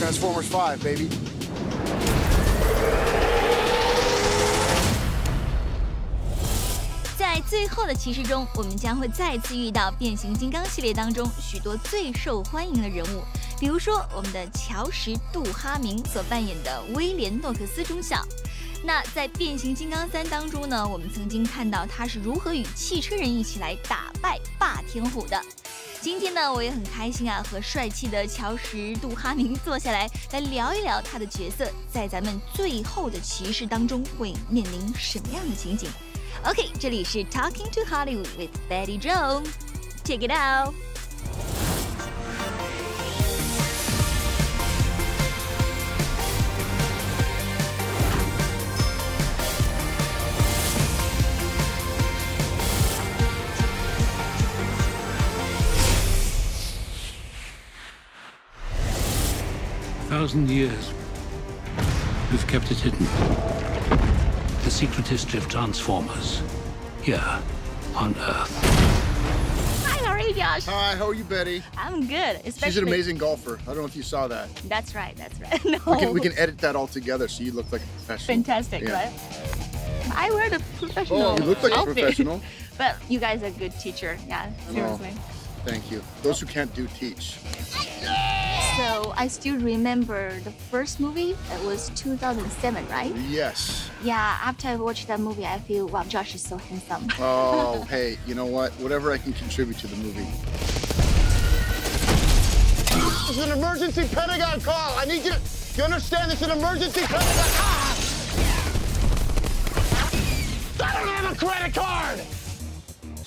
Transformers 5, baby. 在最后的骑士中，我们将会再次遇到变形金刚系列当中许多最受欢迎的人物，比如说我们的乔什·杜哈明所扮演的威廉·诺克斯中校。那在变形金刚三当中呢，我们曾经看到他是如何与汽车人一起来打败霸天虎的。今天呢，我也很开心啊，和帅气的乔什·杜哈明坐下来，来聊一聊他的角色在咱们最后的骑士当中会面临什么样的情景。OK，这里是 Talking to Hollywood with Betty Joe，Check it out。Thousand years, we've kept it hidden. The secret history of Transformers, here on Earth. Hi, how are you, Josh? Hi, how are you, Betty? I'm good. Especially She's an amazing golfer. I don't know if you saw that. That's right. That's right. No. We can, we can edit that all together so you look like a professional. Fantastic, Yeah. right? I wear the professional. Oh, you look like a professional. but you guys are a good teacher. Yeah, seriously. Thank you. Those who can't do teach. So I still remember the first movie. It was 2007, right? Yes. Yeah. After I watched that movie, I feel wow, Josh is so handsome. Oh, hey, you know what? Whatever I can contribute to the movie. This is an emergency Pentagon call. I need you to. You understand? This is an emergency Pentagon. Ah! I don't have a credit card.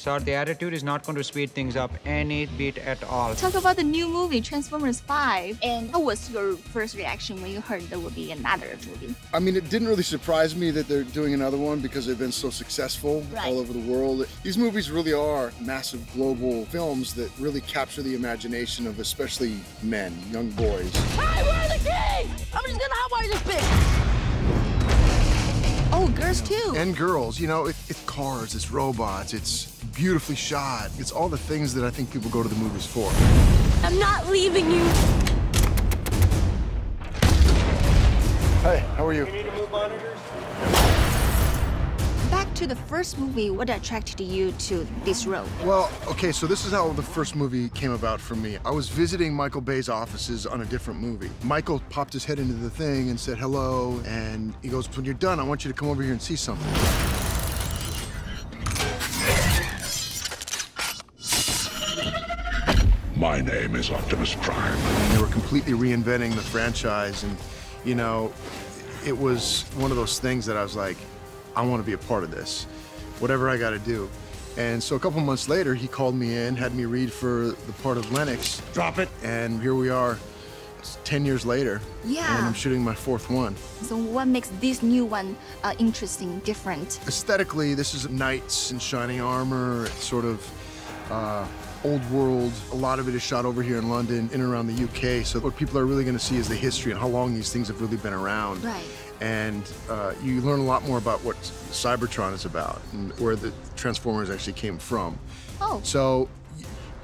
Sir, the attitude is not going to speed things up any bit at all. Talk about the new movie Transformers 5. And what was your first reaction when you heard there would be another movie? I mean, it didn't really surprise me that they're doing another one because they've been so successful Right. all over the world. These movies really are massive global films that really capture the imagination of especially men, young boys. Hey, we're the king! I'm just gonna hotwire this bitch! Oh, girls too. and girls. You know, it, it's cars, it's robots, it's beautifully shot. It's all the things that I think people go to the movies for. I'm not leaving you. Hey, how are you? Back to the first movie, what attracted you to this role? Well, okay, so this is how the first movie came about for me. I was visiting Michael Bay's offices on a different movie. Michael popped his head into the thing and said hello, and he goes, When you're done, I want you to come over here and see something. Name is Optimus Prime. They were completely reinventing the franchise, and you know, it was one of those things that I was like, I want to be a part of this, whatever I got to do. And so a couple months later, he called me in, had me read for the part of Lennox. Drop it. And here we are, it's 10 years later. Yeah. And I'm shooting my fourth one. So what makes this new one uh, interesting, different? Aesthetically, this is knights in shining armor, it's sort of uh, old world. A lot of it is shot over here in London, in and around the UK. So what people are really going to see is the history and how long these things have really been around. Right. And uh, you learn a lot more about what Cybertron is about and where the Transformers actually came from. Oh. So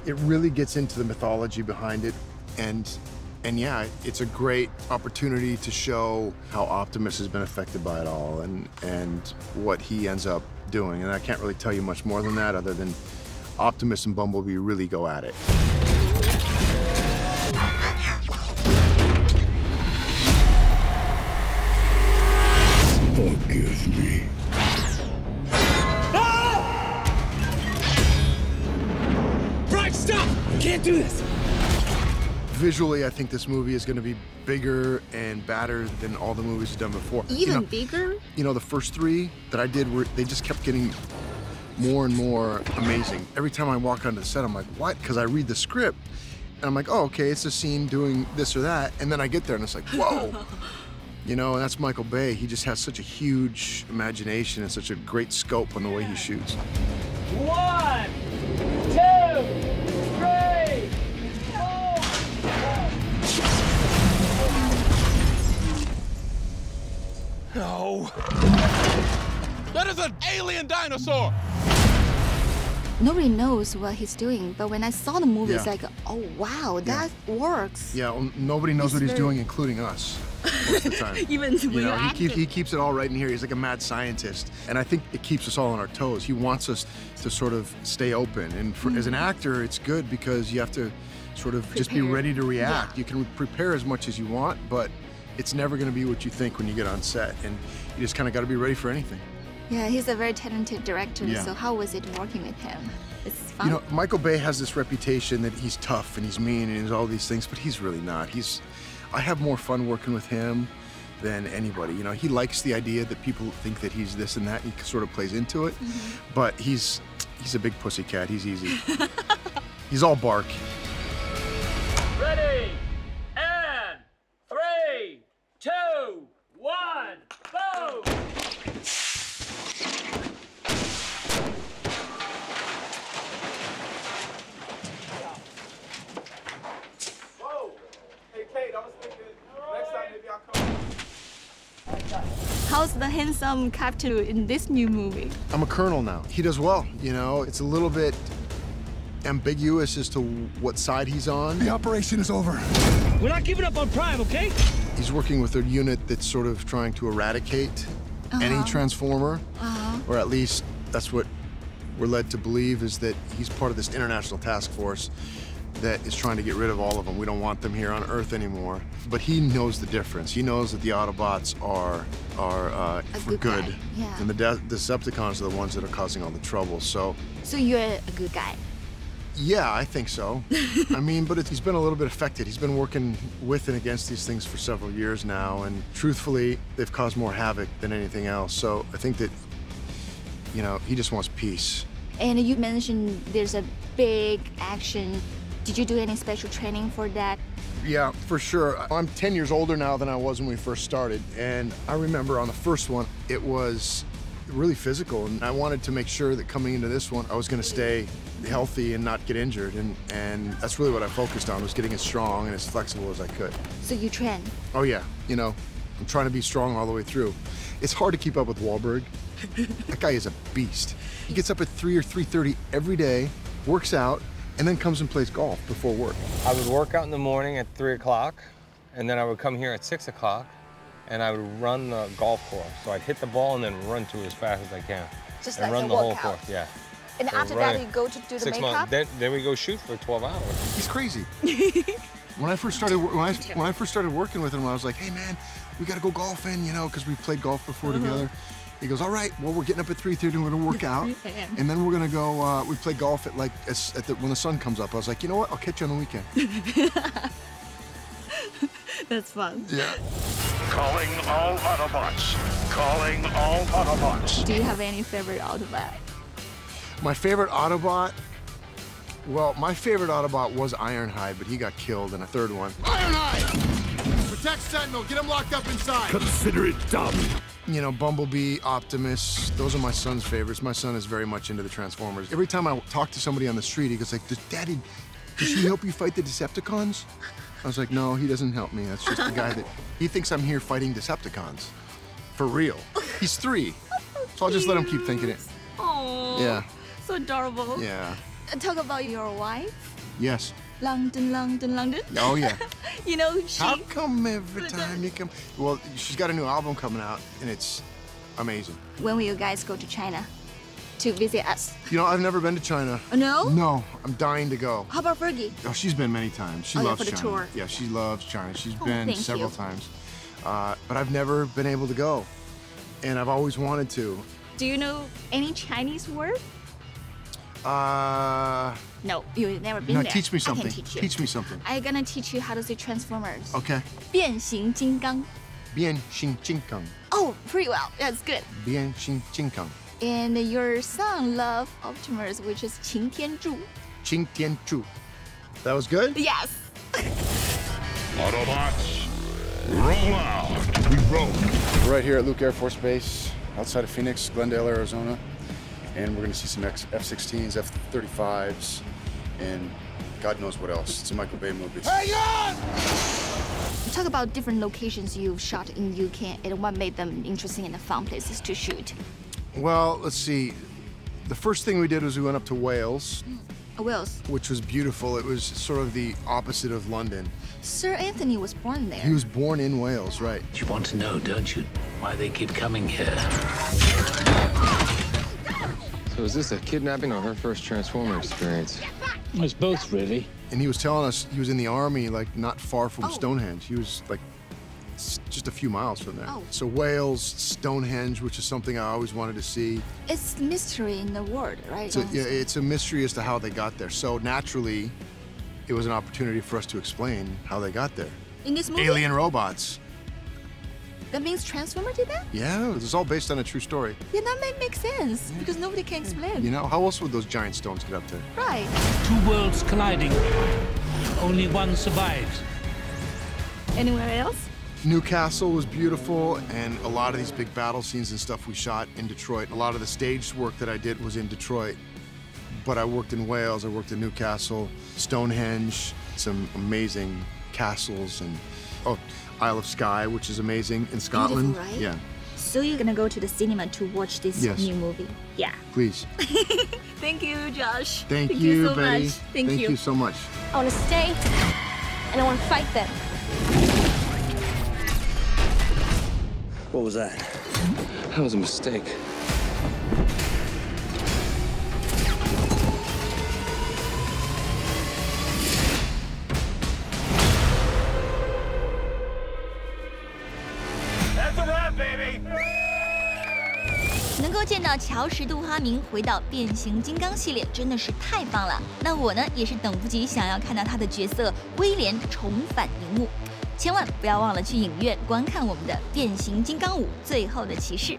it really gets into the mythology behind it, and and yeah, it's a great opportunity to show how Optimus has been affected by it all, and and what he ends up doing. And I can't really tell you much more than that, other than Optimus and Bumblebee really go at it. Forgive me. Right, stop! Can't do this! Visually, I think this movie is going to be bigger and badder than all the movies we've done before. You Even know- bigger? you know, the first three that I did were they just kept getting more and more amazing. Every time I walk onto the set, I'm like, what? Because I read the script and I'm like, oh, okay, it's a scene doing this or that. And then I get there and it's like, whoa. you know, and that's Michael Bay. He just has such a huge imagination and such a great scope on the way he shoots. One, two, three, four. No. That is an alien dinosaur. Nobody knows what he's doing. But when I saw the movie, it's like, oh wow, that works. Yeah, well, nobody knows He's what he's very- doing, including us. Most of the time. Even you know, he, keep, he keeps it all right in here. He's like a mad scientist, and I think it keeps us all on our toes. He wants us to sort of stay open, and for, as an mm. actor, it's good because you have to sort of just be. Ready to react. Yeah. You can prepare as much as you want, but it's never going to be what you think when you get on set, and you just kind of got to be ready for anything. Yeah, he's a very talented director. Yeah. So how was it working with him? It's fun. You know, Michael Bay has this reputation that he's tough and he's mean and he's all these things, but he's really not. He's, I have more fun working with him than anybody. You know, he likes the idea that people think that he's this and that. He sort of plays into it, mm-hmm. but he's he's a big pussy cat. He's easy. he's all bark. Handsome captain in this new movie? I'm a colonel now. He does well. You know, it's a little bit ambiguous as to what side he's on. The operation is over. We're not giving up on Prime, okay? He's working with a unit that's sort of trying to eradicate uh-huh. any transformer, uh-huh. or at least that's what we're led to believe is that he's part of this international task force that is trying to get rid of all of them. We don't want them here on Earth anymore. But he knows the difference. He knows that the Autobots are are uh, for good good, yeah. and the De- Decepticons are the ones that are causing all the trouble. So. So you're a good guy. Yeah, I think so. I mean, but he's been a little bit affected. He's been working with and against these things for several years now, and truthfully, they've caused more havoc than anything else. So I think that, you know, he just wants peace. And you mentioned there's a big action. Did you do any special training for that? Yeah, for sure. I'm 10 years older now than I was when we first started, and I remember on the first one, it was really physical, and I wanted to make sure that coming into this one, I was going to stay healthy and not get injured, and, and that's really what I focused on, was getting as strong and as flexible as I could. So you train. Oh yeah, you know, I'm trying to be strong all the way through. It's hard to keep up with Wahlberg. that guy is a beast. He gets up at 3 or 3.30 every day, works out, and then comes and plays golf before work. I would work out in the morning at three o'clock, and then I would come here at six o'clock, and I would run the golf course. So I'd hit the ball and then run to it as fast as I can, Just and like run a the whole workout. course. Yeah. And So after that, running you go to do the Six makeup? months. Then, then we go shoot for 12 hours. He's crazy. when I first started when I when I first started working with him, I was like, "Hey man, we got to go golfing," you know, because we played golf before mm-hmm. together. He goes, "All right, well we're getting up at 3:30 and we're gonna work out, and then we're gonna go. Uh, we play golf at like as, at the, when the sun comes up." I was like, "You know what? I'll catch you on the weekend." That's fun. yeah. Calling all Autobots. Calling all Autobots. Do you have any favorite Autobot? My favorite Autobot. Well, my favorite Autobot was Ironhide, but he got killed in a third one. Ironhide! Protect Sentinel. Get him locked up inside. Consider it done. You know, Bumblebee, Optimus, those are my son's favorites. My son is very much into the Transformers. Every time I talk to somebody on the street, he goes like, does Daddy, does he help you fight the Decepticons? I was like, no, he doesn't help me. That's just the guy that, he thinks I'm here fighting Decepticons. For real. He's three. So I'll just let him keep thinking it. Oh, Yeah, so adorable. yeah, uh, Talk about your wife, yes. London, London, London. Oh, yeah. You know, she. How come every time you come? Well, she's got a new album coming out, and it's amazing. When will you guys go to China to visit us? You know, I've never been to China. Oh, no? No, I'm dying to go. How about Fergie? Oh, she's been many times. She Oh, yeah, loves for the China. tour. Yeah, she loves China. She's Oh, been several you. times, uh, but I've never been able to go, and I've always wanted to. Do you know any Chinese word? Uh, No, you've never been no, there. teach me I can something. teach you. Teach me something. I'm gonna teach you how to say Transformers. Okay. 变形金刚. Bien xin ching kang. Oh, pretty well. That's good. Bien xin ching kang. And your son love Optimus, which is 擎天柱. Ching tian chu. That was good. Yes. Autobots, roll out. We roll. We're right here at Luke Air Force Base, outside of Phoenix, Glendale, Arizona, and we're going to see some X- F-16s, F-35s, and God knows what else. It's a Michael Bay movie. Hang on! Talk about different locations you've shot in UK and what made them interesting and fun places to shoot. Well, let's see. The first thing we did was we went up to Wales, mm. Wales. which was beautiful. It was sort of the opposite of London. Sir Anthony was born there. He was born in Wales, right? You want to know, don't you? Why they keep coming here. So is this a kidnapping or her first Transformer experience? It's both, really. And he was telling us he was in the army, like not far from Oh. Stonehenge. He was like s- just a few miles from there. Oh. So Wales, Stonehenge, which is something I always wanted to see. It's mystery in the world, right? So yeah, it's a mystery as to how they got there. So naturally, it was an opportunity for us to explain how they got there. in this movie, Alien robots. That means Transformer did that? Yeah, this is all based on a true story. Yeah, that may make sense because nobody can explain. You know, how else would those giant stones get up there? Right. Two worlds colliding. Only one survives. Anywhere else? Newcastle was beautiful, and a lot of these big battle scenes and stuff we shot in Detroit. A lot of the stage work that I did was in Detroit, but I worked in Wales, I worked in Newcastle, Stonehenge, some amazing castles, and oh, Isle of Skye, which is amazing in Scotland. right? Yeah, So you're gonna go to the cinema to watch this Yes. new movie? Yeah. please. Thank you, Josh. Thank, you, so Betty. much. Thank, you so much. I want to stay, and I want to fight them. What was that? That was a mistake. 能够见到乔石·杜哈明回到变形金刚系列真的是太棒了。那我呢也是等不及想要看到他的角色威廉重返荧幕。千万不要忘了去影院观看我们的《变形金刚五：最后的骑士》。